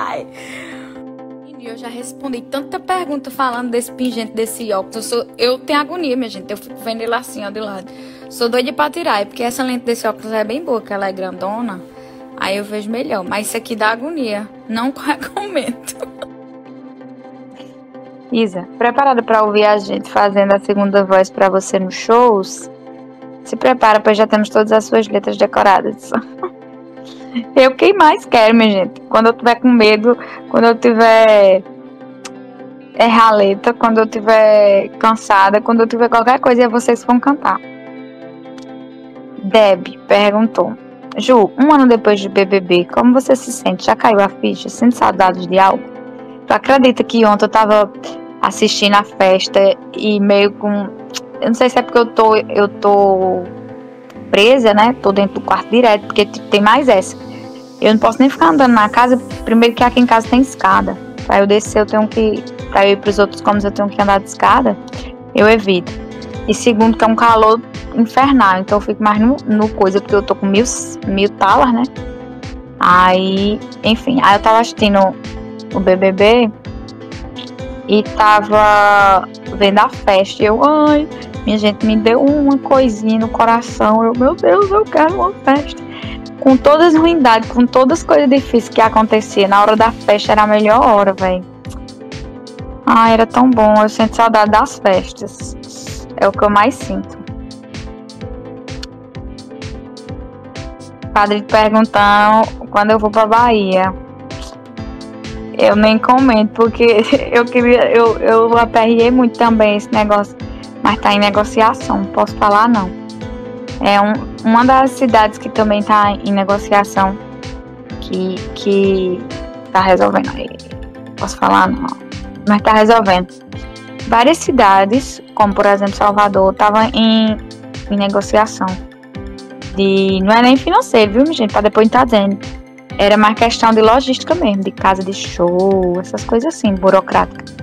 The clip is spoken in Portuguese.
Ai. Eu já respondi tanta pergunta falando desse pingente, desse óculos. Eu, sou, eu tenho agonia, minha gente. Eu fico vendo ele assim, ó, de lado. Sou doida pra tirar, porque essa lente desse óculos é bem boa, que ela é grandona. Aí eu vejo melhor. Mas isso aqui dá agonia. Não recomendo. Isa, preparada para ouvir a gente fazendo a segunda voz para você nos shows? Se prepara, pois já temos todas as suas letras decoradas. eu quem mais quero, minha gente. Quando eu tiver com medo, quando eu tiver errar a letra, quando eu tiver cansada, quando eu tiver qualquer coisa, é vocês vão cantar. Deb perguntou: Ju, um ano depois de BBB, como você se sente? Já caiu a ficha? Sente saudades de algo? Tu acredita que ontem eu tava assistindo a festa e meio com. Eu não sei se é porque eu tô, eu tô presa, né? Tô dentro do quarto direto, porque tem mais essa. Eu não posso nem ficar andando na casa, primeiro que aqui em casa tem escada. Pra eu descer, eu tenho que. Pra eu ir pros outros cômodos, eu tenho que andar de escada. Eu evito. E segundo, que é um calor infernal. Então eu fico mais no, no coisa, porque eu tô com mil, mil talas, né? Aí, enfim, aí eu tava assistindo o BBB e tava vendo a festa. E eu, ai, minha gente me deu uma coisinha no coração. Eu, meu Deus, eu quero uma festa. Com todas as ruindades, com todas as coisas difíceis que acontecia, na hora da festa era a melhor hora, velho. Ah, era tão bom. Eu sinto saudade das festas. É o que eu mais sinto. Padre perguntando quando eu vou pra Bahia. Eu nem comento, porque eu queria. Eu, eu aperriei muito também esse negócio. Mas tá em negociação, posso falar não. É um, uma das cidades que também tá em negociação. Que, que tá resolvendo. Posso falar não. Mas tá resolvendo. Várias cidades, como por exemplo Salvador, estavam em, em negociação. De, não é nem financeiro, viu, gente? Pra depois tá dizendo era mais questão de logística mesmo, de casa de show, essas coisas assim, burocráticas.